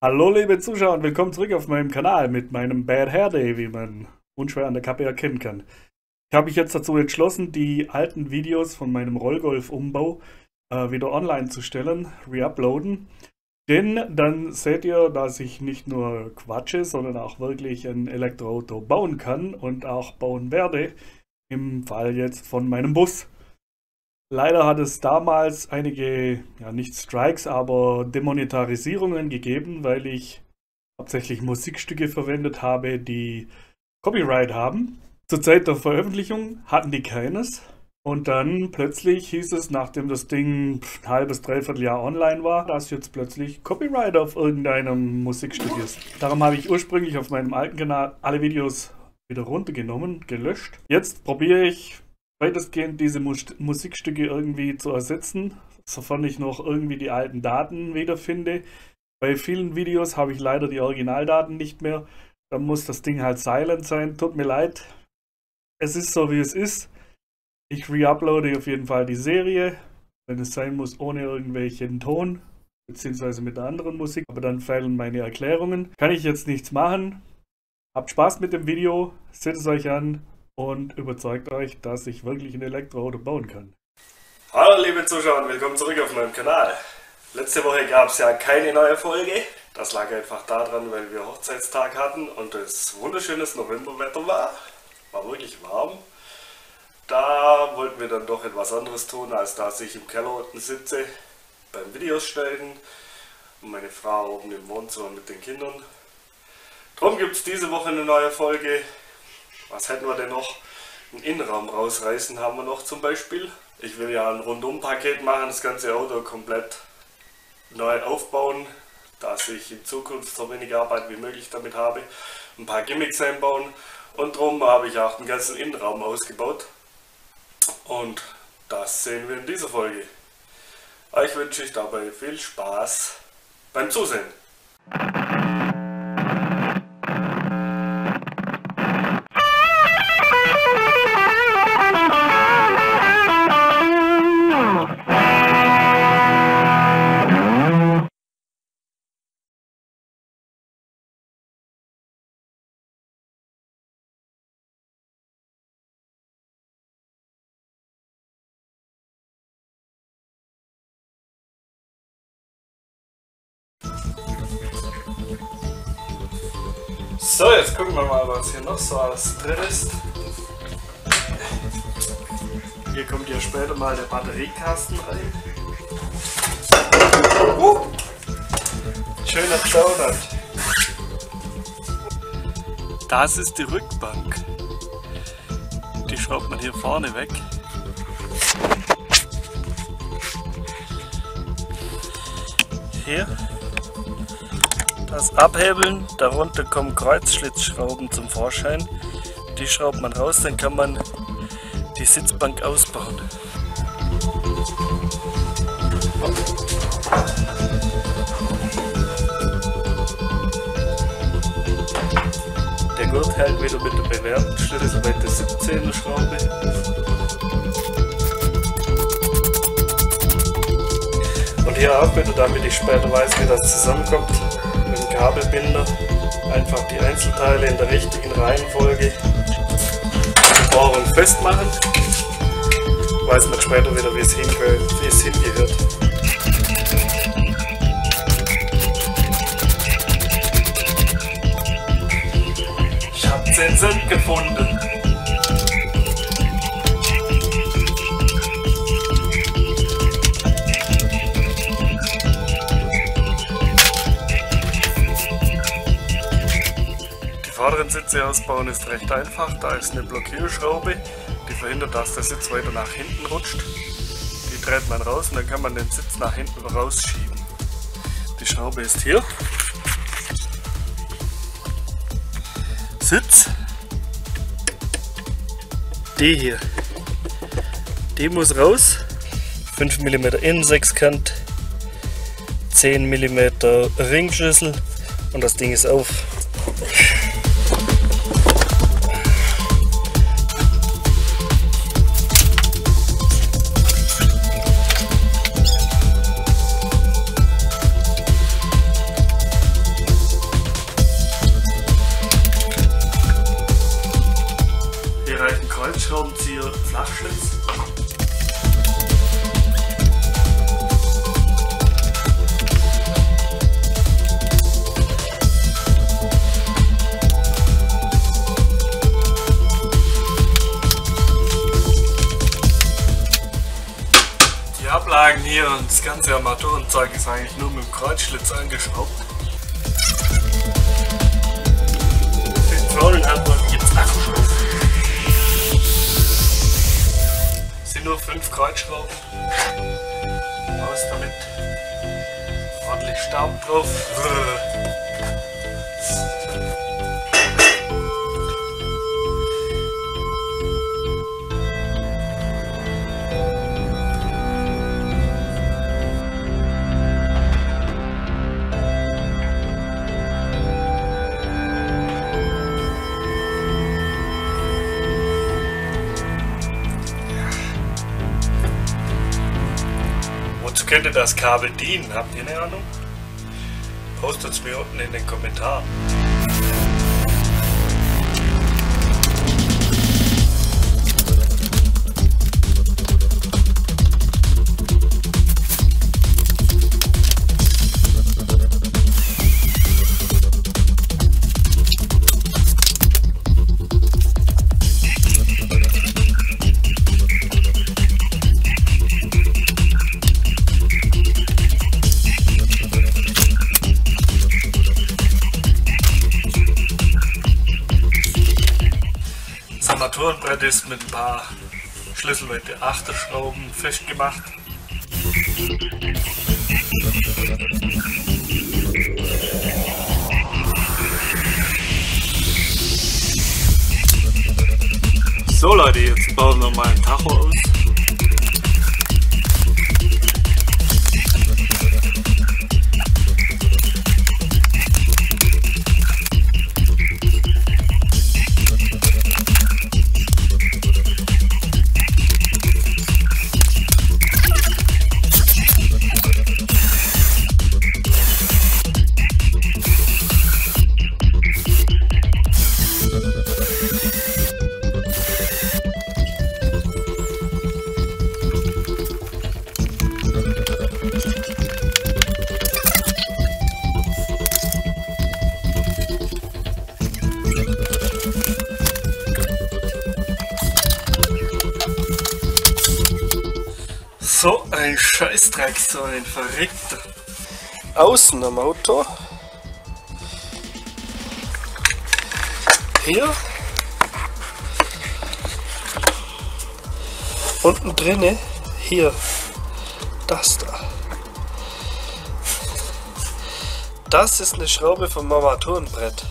Hallo liebe Zuschauer und willkommen zurück auf meinem Kanal mit meinem Bad Hair Day, wie man unschwer an der Kappe erkennen kann. Ich habe mich jetzt dazu entschlossen, die alten Videos von meinem Rollgolf-Umbau äh, wieder online zu stellen, reuploaden. Denn dann seht ihr, dass ich nicht nur quatsche, sondern auch wirklich ein Elektroauto bauen kann und auch bauen werde. Im Fall jetzt von meinem Bus. Leider hat es damals einige, ja nicht Strikes, aber Demonetarisierungen gegeben, weil ich hauptsächlich Musikstücke verwendet habe, die Copyright haben. Zur Zeit der Veröffentlichung hatten die keines. Und dann plötzlich hieß es, nachdem das Ding ein halbes, dreiviertel Jahr online war, dass jetzt plötzlich Copyright auf irgendeinem Musikstück ist. Darum habe ich ursprünglich auf meinem alten Kanal alle Videos wieder runtergenommen, gelöscht. Jetzt probiere ich weitestgehend diese Mus Musikstücke irgendwie zu ersetzen, sofern ich noch irgendwie die alten Daten wiederfinde. Bei vielen Videos habe ich leider die Originaldaten nicht mehr. Dann muss das Ding halt silent sein. Tut mir leid. Es ist so, wie es ist. Ich reuploade auf jeden Fall die Serie, wenn es sein muss, ohne irgendwelchen Ton, beziehungsweise mit der anderen Musik. Aber dann fehlen meine Erklärungen. Kann ich jetzt nichts machen. Habt Spaß mit dem Video, seht es euch an und überzeugt euch, dass ich wirklich ein Elektroauto bauen kann. Hallo liebe Zuschauer und willkommen zurück auf meinem Kanal. Letzte Woche gab es ja keine neue Folge. Das lag einfach daran, weil wir Hochzeitstag hatten und es wunderschönes Novemberwetter war. War wirklich warm. Da wollten wir dann doch etwas anderes tun, als dass ich im Keller unten sitze beim Videos stellen und meine Frau oben im Wohnzimmer mit den Kindern. Darum gibt es diese Woche eine neue Folge. Was hätten wir denn noch? Einen Innenraum rausreißen haben wir noch zum Beispiel. Ich will ja ein Rundum-Paket machen, das ganze Auto komplett neu aufbauen, dass ich in Zukunft so wenig Arbeit wie möglich damit habe. Ein paar Gimmicks einbauen und darum habe ich auch den ganzen Innenraum ausgebaut. Und das sehen wir in dieser Folge. Ich wünsche euch dabei viel Spaß beim Zusehen. So, jetzt gucken wir mal, was hier noch so alles drin ist. Hier kommt ja später mal der Batteriekasten rein. Uh, schöner Donut. Das ist die Rückbank. Die schraubt man hier vorne weg. Hier das Abhebeln, darunter kommen Kreuzschlitzschrauben zum Vorschein. Die schraubt man raus, dann kann man die Sitzbank ausbauen. Der Gurt hält wieder mit der bewährten Schlüsselweite 17er Schraube. Und hier auch wieder, damit ich später weiß, wie das zusammenkommt. Kabelbinder einfach die Einzelteile in der richtigen Reihenfolge Bohrung festmachen. Weiß man später wieder, wie es, hingehört. Ich habe 10 Cent gefunden. Sitze ausbauen ist recht einfach. Da ist eine Blockierschraube, die verhindert, dass der Sitz weiter nach hinten rutscht. Die dreht man raus und dann kann man den Sitz nach hinten rausschieben. Die Schraube ist hier. Sitz. Die hier. Die muss raus. 5 mm Innensechskant, 10 mm Ringschlüssel und das Ding ist auf. Hier und das ganze Armaturenzeug ist eigentlich nur mit dem Kreuzschlitz angeschraubt. Den faulen hat man jetzt Akkuschrauben. Es sind nur fünf Kreuzschrauben. Raus damit. Ordentlich Staub drauf. könnte das Kabel dienen? Habt ihr eine Ahnung? Postet es mir unten in den Kommentaren. Ist mit ein paar Schlüsselwette Achterschrauben festgemacht. So Leute, jetzt bauen wir mal ein Tacho aus. So ein Scheißdreck, so ein verrückter. Außen am Auto. Hier. Unten drinne. Hier. Das da. Das ist eine Schraube vom Armaturenbrett.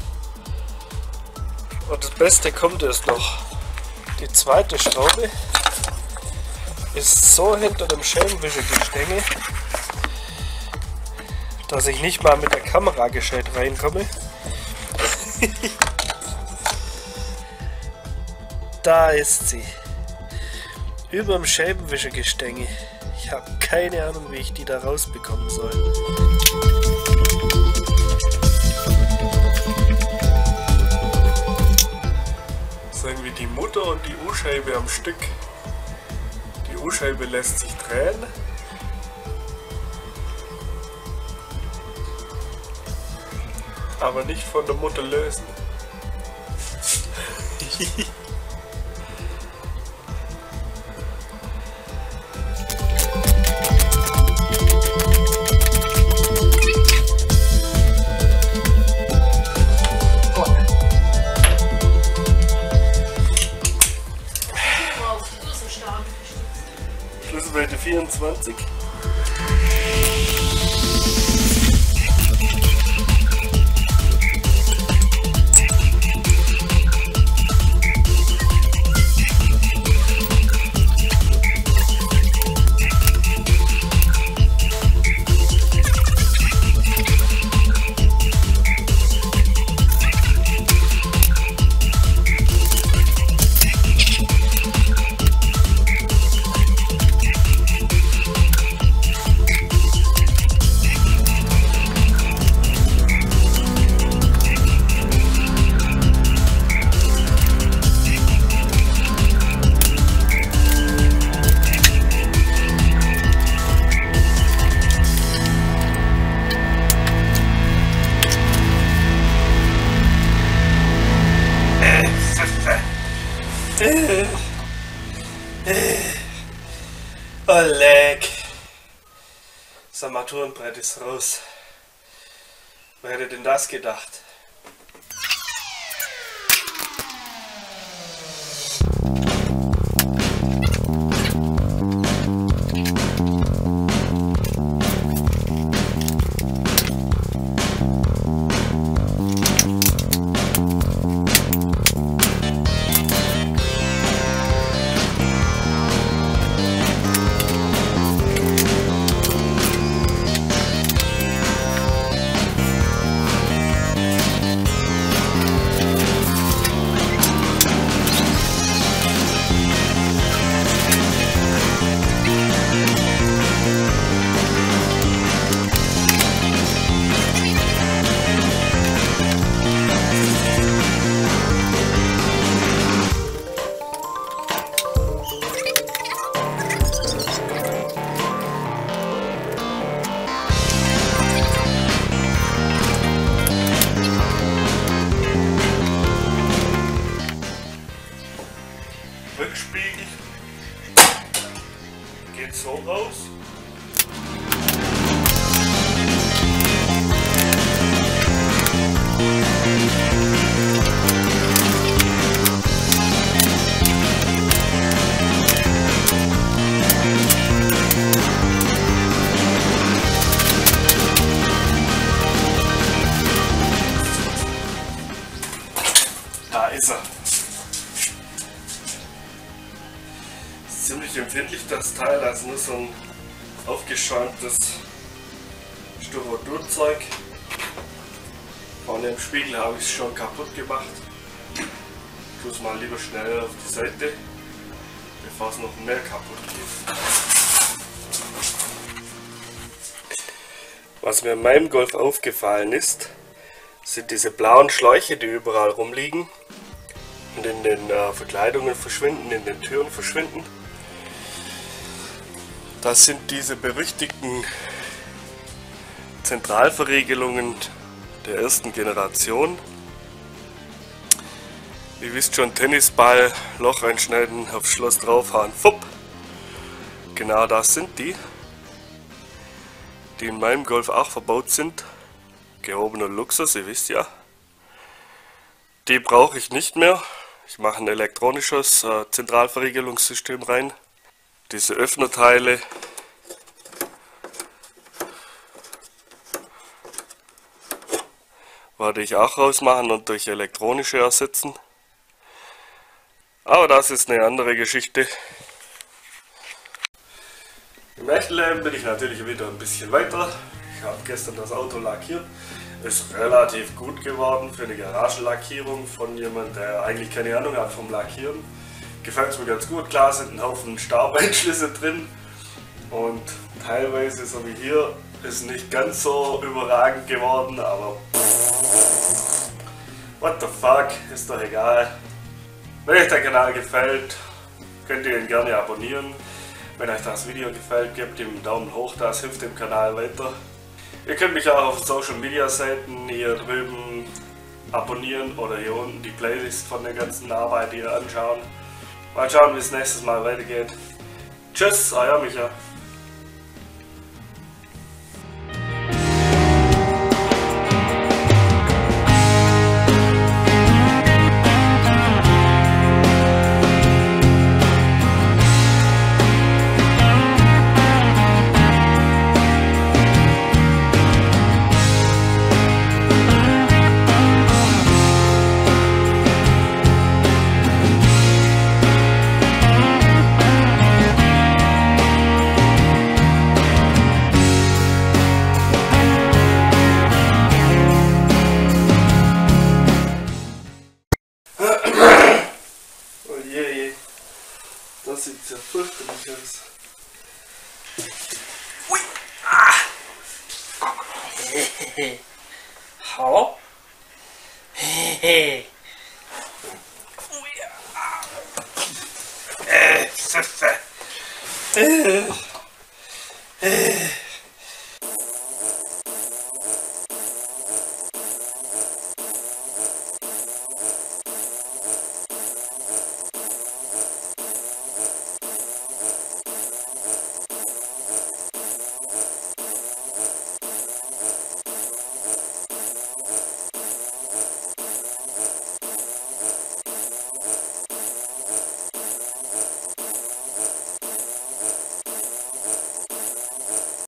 Und das Beste kommt erst noch. Die zweite Schraube ist so hinter dem Schellenwischegestänge, dass ich nicht mal mit der Kamera gescheit reinkomme. da ist sie. Über dem Scheibenwischegestänge. Ich habe keine Ahnung, wie ich die da rausbekommen soll. Ist irgendwie die Mutter und die U-Scheibe am Stück. Die U-Scheibe lässt sich drehen. Aber nicht von der Mutter lösen. Schlüsselwerte 24. Oh, leck. Das Armaturenbrett ist raus. Wer hätte denn das gedacht? Nur so ein aufgeschäumtes Styrodurzeug. Vorne im Spiegel habe ich es schon kaputt gemacht. Ich tue es mal lieber schnell auf die Seite, bevor es noch mehr kaputt geht. Was mir in meinem Golf aufgefallen ist, sind diese blauen Schläuche, die überall rumliegen und in den äh, Verkleidungen verschwinden, in den Türen verschwinden. Das sind diese berüchtigten Zentralverriegelungen der ersten Generation. Ihr wisst schon, Tennisball, Loch einschneiden, aufs Schloss draufhauen, fupp. Genau das sind die, die in meinem Golf auch verbaut sind. Gehobener Luxus, ihr wisst ja. Die brauche ich nicht mehr. Ich mache ein elektronisches äh, Zentralverriegelungssystem rein. Diese Öffnerteile werde ich auch rausmachen und durch elektronische ersetzen. Aber das ist eine andere Geschichte. Im echten Leben bin ich natürlich wieder ein bisschen weiter. Ich habe gestern das Auto lackiert. Ist relativ gut geworden für eine Garagenlackierung von jemandem, der eigentlich keine Ahnung hat vom Lackieren. Gefällt es mir ganz gut. Klar sind ein Haufen Staubeinschlüsse drin und teilweise, so wie hier, ist nicht ganz so überragend geworden, aber what the fuck, ist doch egal. Wenn euch der Kanal gefällt, könnt ihr ihn gerne abonnieren. Wenn euch das Video gefällt, gebt ihm einen Daumen hoch, das hilft dem Kanal weiter. Ihr könnt mich auch auf Social Media Seiten hier drüben abonnieren oder hier unten die Playlist von der ganzen Arbeit hier anschauen. Mal schauen, wie es nächstes Mal weitergeht. Tschüss, euer Micha.